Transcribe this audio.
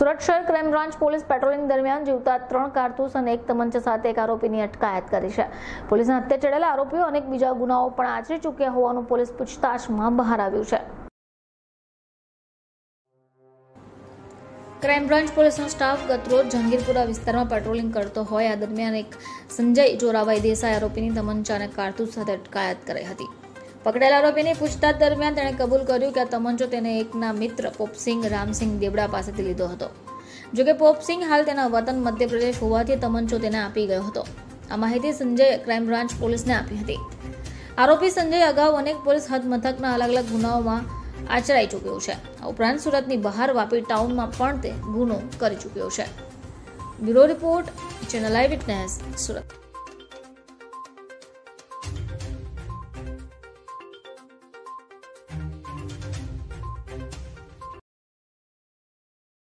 સુરત શહેર crime branch police patrolling દરમિયાન જીવતા ત્રણ કારતૂસ અને એક તમંચા સાથે એક આરોપીની અટકાયત કરી છે. પોલીસના હત્યા ચડેલા આરોપીઓ અનેક બીજા ગુનાઓ પણ આચરી ચૂક્યા હોવાનું પોલીસ પૂછતાછમાં બહાર આવ્યું છે. ક્રાઇમ બ્રાન્ચ પોલીસનો સ્ટાફ ગતરોજ જહાંગીરપુરા વિસ્તારમાં પેટ્રોલિંગ કરતો હોય. આ દરમિયાન એક સંજય જોરાભાઈ દેસાઈ આરોપીની તમંચા અને કારતૂસ સાથે અટકાયત કરી હતી. પકડેલા આરોપીની પૂછતાછ દરમિયાન તેણે કબૂલ કર્યું કે આ તમંચો તેને એકના મિત્ર પોપસિંહ રામસિંહ દેવડા પાસેથી લીધો હતો. જોકે પોપસિંહ હાલ તેના વતન મધ્યપ્રદેશ હોવાથી તમંચો તેને આપી ગયો હતો. આ માહિતી સંજય ક્રાઇમ બ્રાન્ચ પોલીસને આપી હતી. આરોપી સંજય અગાઉ અનેક પોલીસ હદ મથકના અલગ અલગ ગુનાઓમાં આચરાઈ ચૂક્યો છે. આ ઉપરાંત સુરતની બહાર વાપી ટાઉનમાં પણ તે ગુનો કરી ચૂક્યો છે. Bureau report, channel eyewitness, Surat.